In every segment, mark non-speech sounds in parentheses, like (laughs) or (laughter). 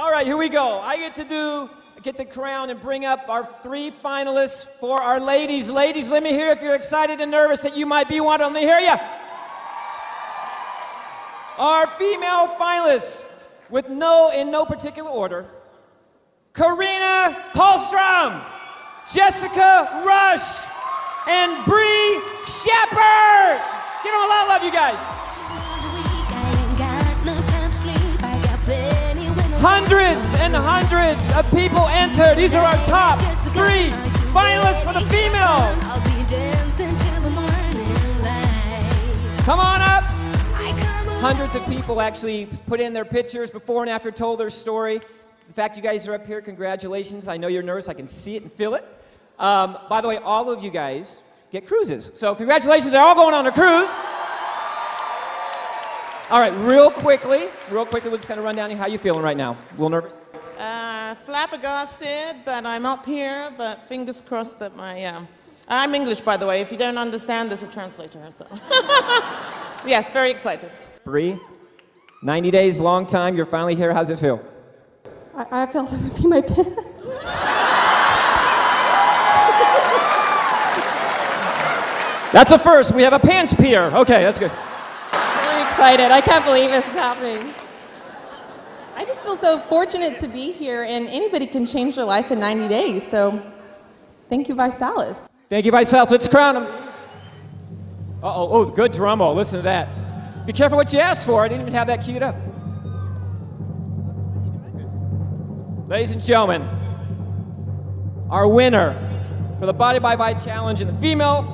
All right, here we go. I get to do, get the crown and bring up our three finalists for our ladies. Ladies, let me hear if you're excited and nervous that you might be one. Let me hear you. Our female finalists, with no, in no particular order, Karina Kolstrom, Jessica Rush, and Bree Shepard. Give them a lot of love, you guys. Hundreds and hundreds of people entered. These are our top three finalists for the females. Come on up. Hundreds of people actually put in their pictures before and after, told their story. The fact you guys are up here, congratulations. I know you're nervous. I can see it and feel it. Um, by the way, all of you guys get cruises. So congratulations. They're all going on a cruise. All right, real quickly, real quickly, we'll just kind of run down here. How you feeling right now? A little nervous? Uh, flabbergasted that I'm up here, but fingers crossed that my. Um, I'm English, by the way. If you don't understand, there's a translator. So. (laughs) yes, very excited. Bree, 90 days, long time. You're finally here. How's it feel? I, I felt like pee my pants. That's a first. We have a pants peer. Okay, that's good. Really excited. I can't believe this is happening. I just feel so fortunate to be here, and anybody can change their life in 90 days. So, thank you, ViSalus. Thank you, ViSalus. Let's crown him. Uh oh, oh, good drum roll. Listen to that. Be careful what you ask for. I didn't even have that queued up. Ladies and gentlemen, our winner for the Body by Vi Challenge in the female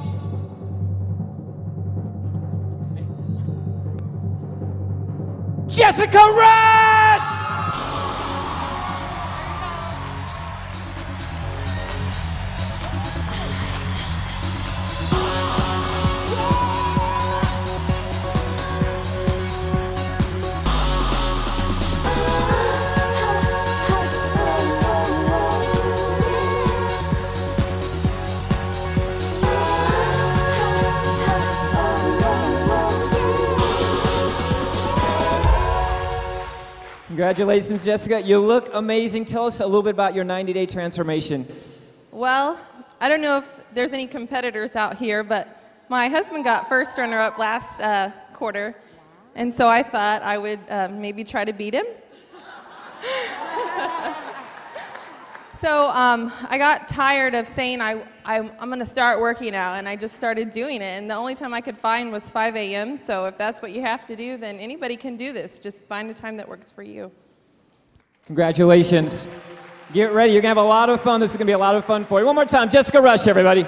Jessica Rush! Congratulations, Jessica. You look amazing. Tell us a little bit about your 90 day transformation. Well, I don't know if there's any competitors out here, but my husband got first runner up last uh, quarter, and so I thought I would uh, maybe try to beat him. So um, I got tired of saying I, I, I'm going to start working out, and I just started doing it. And the only time I could find was 5 a.m. So if that's what you have to do, then anybody can do this. Just find a time that works for you. Congratulations. Get ready. You're going to have a lot of fun. This is going to be a lot of fun for you. One more time, Jessica Rush, everybody.